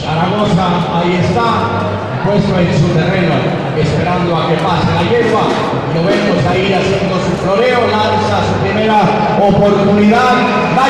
Zaragoza, ahí está, puesto en su terreno, esperando a que pase la hierba. Lo vemos ahí haciendo su floreo, lanza su primera oportunidad. La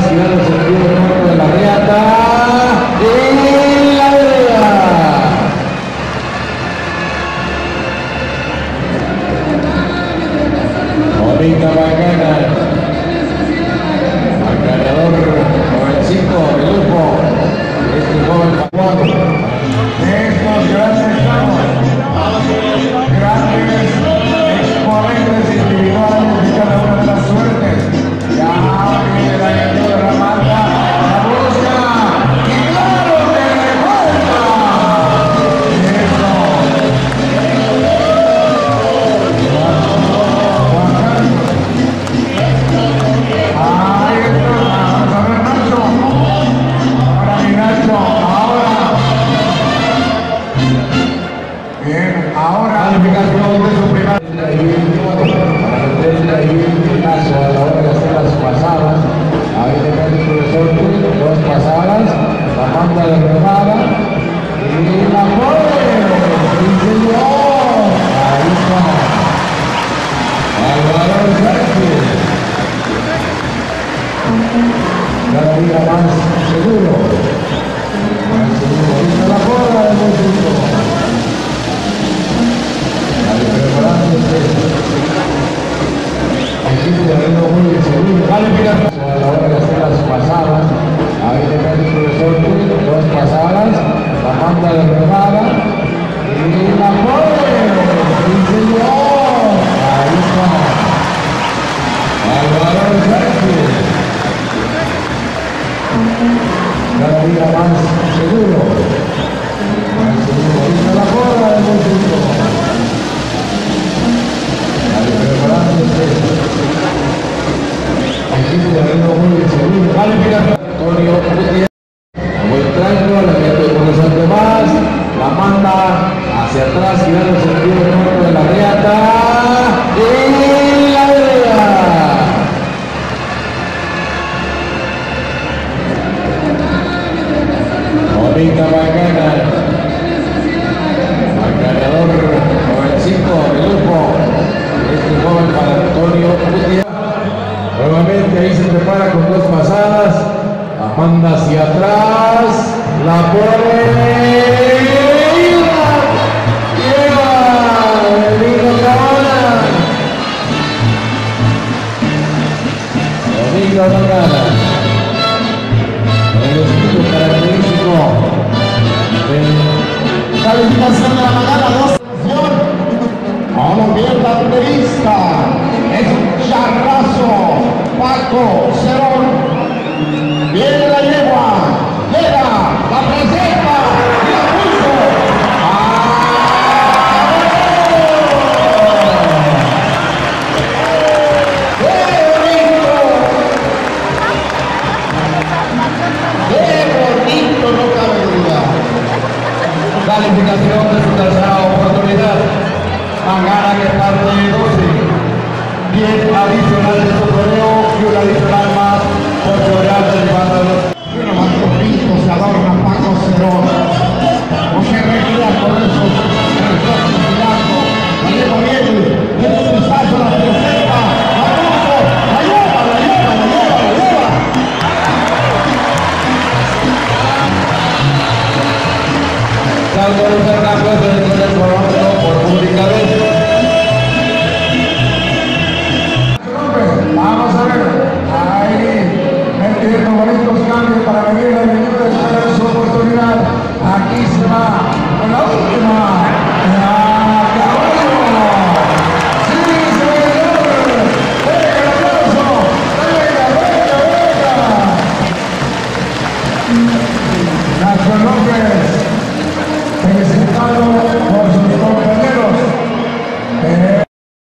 atrás, girando el sentido norte de la reata. Y la vereda. Bonita bacana. Cada día más seguro. Más seguro. Dice la bola de México. Ahí preparándose. Equipo de Reino muy seguro. Calificación a la hora de hacer las pasadas. Ahí le cae el profesor dos pasadas, la manda de remada y la pone. ¡Sí, señor! Ahí está. Álvaro Sánchez. Cada día más seguro. Más seguro. La manda hacia atrás. La pone. Cabana. El estilo característico del Calificación de la mañana 12. Vamos bien la entrevista. Es un charrazo. Paco Cerón. Viene Calificación de su tercera oportunidad. Parte de 12. 10 adicionales de su Salvo el